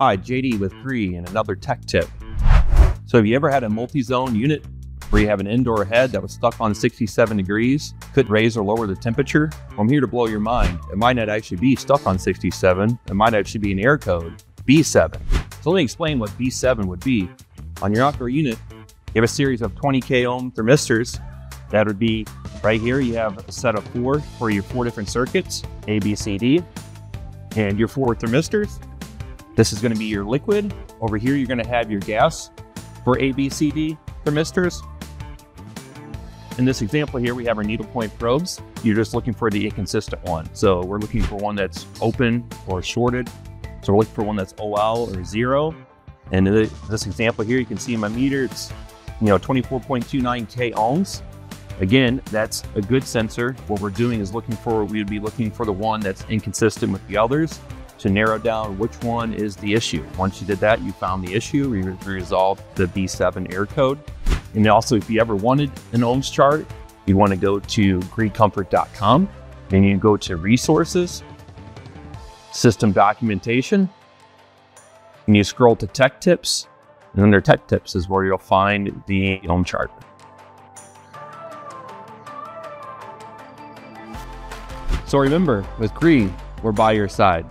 Hi, JD with mm-hmm. GREE and another tech tip. So have you ever had a multi-zone unit where you have an indoor head that was stuck on 67 degrees, couldn't raise or lower the temperature? Well, I'm here to blow your mind. It might not actually be stuck on 67. It might actually be an error code, B7. So let me explain what B7 would be. On your outdoor unit, you have a series of 20K ohm thermistors. That would be right here, you have a set of four for your four different circuits, A, B, C, D, and your four thermistors. This is gonna be your liquid. Over here, you're gonna have your gas for A, B, C, D thermistors. In this example here, we have our needlepoint probes. You're just looking for the inconsistent one. So we're looking for one that's open or shorted. So we're looking for one that's OL or zero. And in this example here, you can see in my meter, it's you know 24.29K ohms. Again, that's a good sensor. What we're doing is looking for, we would be looking for the one that's inconsistent with the others to narrow down which one is the issue. Once you did that, you found the issue, we resolved the B7 error code. And also, if you ever wanted an ohms chart, you want to go to greecomfort.com. Then you go to resources, system documentation, and you scroll to tech tips. And under tech tips is where you'll find the ohm chart. So remember, with GREE, we're by your side.